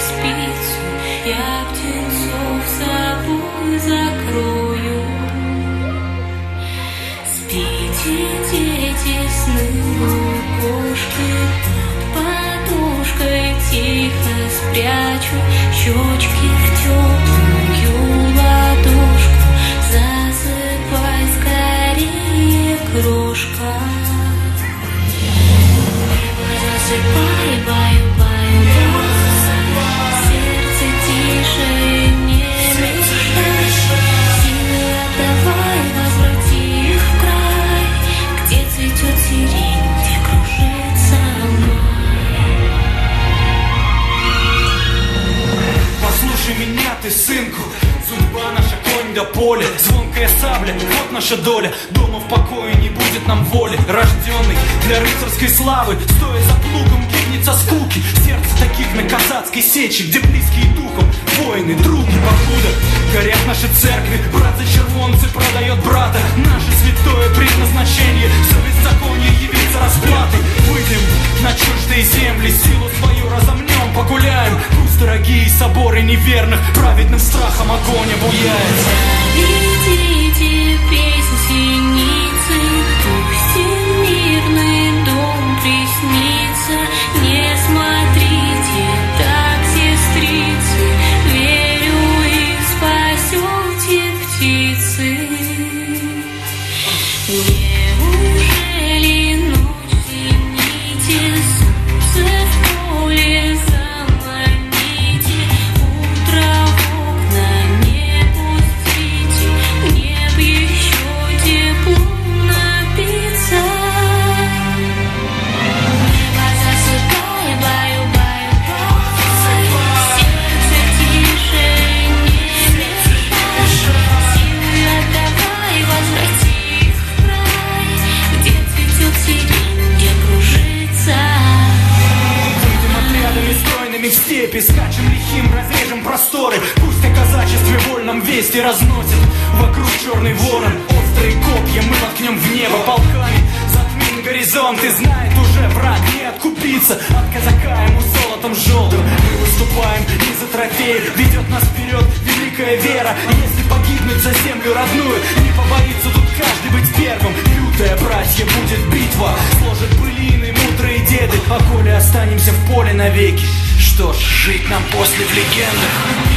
спицу, я птенцов собой закрою. Спите, дети, сны у под подушкой тихо спрячу щечки. Поля Звонкая сабля, вот наша доля. Дома в покое не будет нам воли. Рожденный для рыцарской славы Стоя за плугом гибнет со скуки. Сердце таких на казацкой сечи Где близкие духом. Воины, други Покуда горят наши церкви. Брат за червонцы продает брата Наше соборы неверных Праведным страхом огонь обуяет Заведите песнь синицы, пусть мирный дом приснится. Не смотрите так, сестрицы, верю и спасете птицы. Неужели ночь зимните, стройными в степи Скачем лихим, разрежем просторы. Пусть о казачестве вольном вести разносит Вокруг черный ворон Острые копья мы воткнем в небо полками. Затмим горизонт и знает уже враг Не откупиться от казака ему золотом желтым. Мы выступаем не за трофеи Ведет нас вперед великая вера. Если погибнуть за землю родную Не побоится тут каждый быть первым. Лютая, братья, будет битва. Сложат былины мудрые деды А коли останемся в поле навеки Что ж, жить нам после в легендах